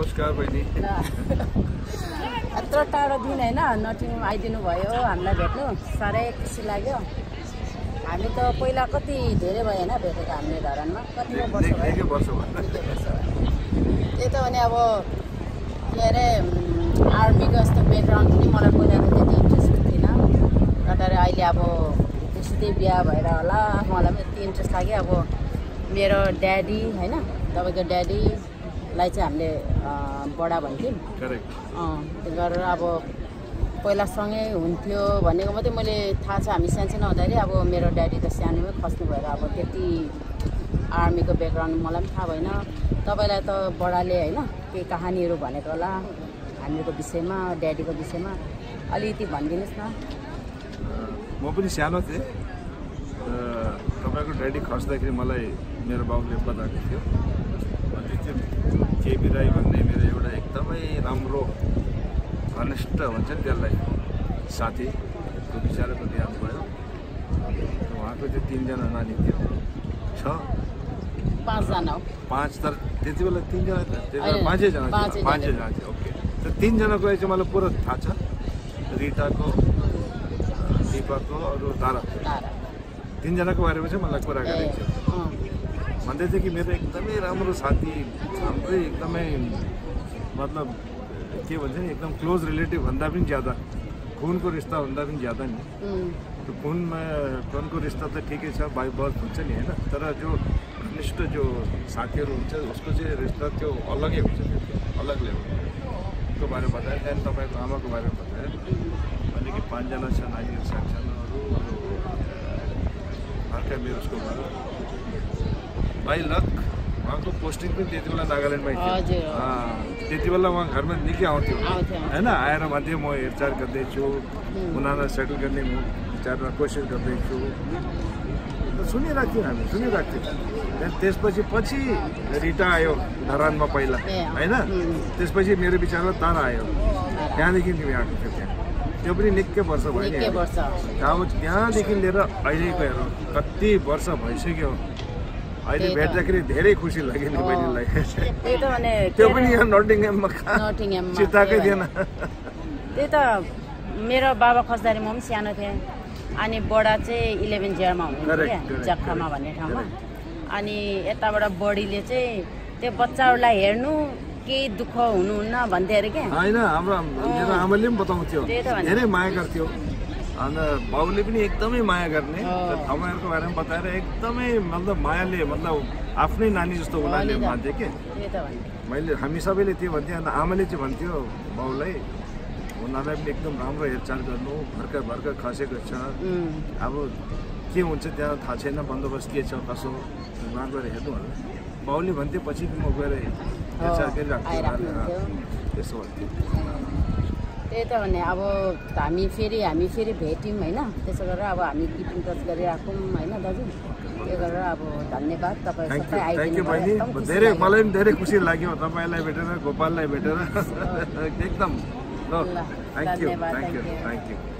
नमस्कार बहिनी। यत्रो टाढो दिन होइन नटिङमा आइदिनु भयो हामीलाई भेट्नु। साह्रै खुसी लाग्यो। हामी त पहिला कति धेरै भयो होइन भेटेको हामीले धरानमा। कति वर्ष त्यही त भने अब के अरे आर्मीको यस्तो ब्याकग्राउन्ड पनि मलाई पहिला त त्यति इन्ट्रेस्ट थिएन। र तर अहिले अब सिधै बिहा भएर होला। मलाई पनि यति इन्ट्रेस्ट लाग्यो। अब मेरो ड्याडी होइन तपाईँको ड्याडीलाई चाहिँ हामीले बडा भन्थ्यौँ। गरेर अब पहिला सँगै हुन्थ्यो भनेको मात्रै मैले थाहा छ। हामी सानसानो हुँदाखेरि अब मेरो ड्याडी त सानोमै खस्नु भएर अब त्यति आर्मीको ब्याकग्राउन्ड मलाई पनि थाहा भएन। तपाईँलाई त बडाले होइन केही कहानीहरू भनेको होला हामीहरूको विषयमा ड्याडीको विषयमा। अलिकति भनिदिनुहोस् न। म पनि सानो थिएँ। तपाईँको ड्याडी खस्दाखेरि मलाई मेरो बाबुले बताएको थियो। त्यो केबी राई भन्ने मेरो एउटा एकदमै राम्रो घनिष्ठ भन्छ नि त्यसलाई। साथी त्यो बिचराको देहान्त भयो। उहाँको चाहिँ तिनजना नानी थियो। छ? पाँचजना पाँच तर त्यति बेला तिनजना पाँचैजना पाँचैजना। थियो। ओके। त्यो तिनजनाको चाहिँ मलाई पुरा थाहा छ। रिटाको दिपाको अरू तारा तारा तिनजनाको बारेमा चाहिँ मलाई कुरा गरेको थियो। भन्दै थियो कि मेरो एकदमै राम्रो साथी हाम्रै एकदमै मतलब के भन्छ नि एकदम क्लोज रिलेटिभ भन्दा पनि ज्यादा खुनको रिस्ता भन्दा पनि ज्यादा नि। त्यो खुनमा खुनको रिस्ता त ठिकै छ बाई बर्थ हुन्छ नि होइन? तर जो घनिष्ठ जो साथीहरू हुन्छ उसको चाहिँ रिस्ता त्यो अलगै हुन्छ त्यो अलग लेभल त्यो बारेमा बताएँ त्यहाँदेखि तपाईँको आमाको बारेमा बताएँ। भने कि पाँचजना छ नानीहरू सानसानोहरू अरू अर्का मेरो उसको भयो बाई लक उहाँको पोस्टिङ पनि त्यति बेला नागाल्यान्डमै थियो त्यति बेला उहाँ घरमा निकै आउँथ्यो। होइन आएर भन्थ्यो म हेरचाह गर्दैछु उनीहरूलाई सेटल गर्ने म विचारमा कोसिस गर्दैछु सुनिरहेको थियौँ हामी सुनिरहेको थियौँ त्यहाँ त्यसपछि पछि रिटा आयो धरानमा पहिला। होइन. त्यसपछि मेरो विचारमा तारा आयो त्यहाँदेखि तिमी आएको थियो त्यहाँ त्यो पनि निकै वर्ष भयो नि अब त्यहाँदेखि लिएर अहिलेको हेरौँ कति वर्ष भइसक्यो अहिले त्यही त। भेट्दाखेरि धेरै खुसी लाग्यो नि। बहिनीलाई। त्यो पनि यहाँ नटिङमा चिताकै थिएन। त्यही त मेरो बाबा खस्दाखेरि म पनि सानो थिएँ। अनि बडा चाहिँ इलेभेन जियरमा हुनुहुन्थ्यो क्या जक्खामा भन्ने ठाउँमा। अनि यताबाट बडीले चाहिँ त्यो बच्चाहरूलाई हेर्नु केही दुःख हुनुहुन्न भन्थ्यो अरे क्या। होइन हाम्रो मेरो आमाले पनि बताउँथ्यो। धेरै माया गर्थ्यो। अन्त बाउले पनि एकदमै माया गर्ने तपाईँहरूको बारेमा बताएर एकदमै मतलब मायाले मतलब आफ्नै नानी जस्तो उनीहरूले। भन्थे कि मैले हामी सबैले त्यो भन्थ्यो अन्त आमाले चाहिँ भन्थ्यो बाउलाई उनीहरूलाई पनि एकदम राम्रो हेरचाह गर्नु भर्खर भर्खर खसेको छ अब के हुन्छ त्यहाँ थाहा छैन बन्दोबस्त के छ कसो उहाँ गएर हेर्नु होला बाउले भन्थ्यो पछि म गएर हेरचाह गरिराख्छु। त्यसो भन्थ्यो त्यही त भने अब हामी फेरि हामी फेरि भेट्यौँ होइन। त्यसो गरेर अब हामी किपिङ टच गरिराखौँ होइन दाजु। त्यो गरेर अब धन्यवाद तपाईँ सबै आइदिनु धेरै। मलाई पनि धेरै खुसी लाग्यो। तपाईँलाई भेटेर गोपाललाई भेटेर। एकदम। धन्यवाद. Thank you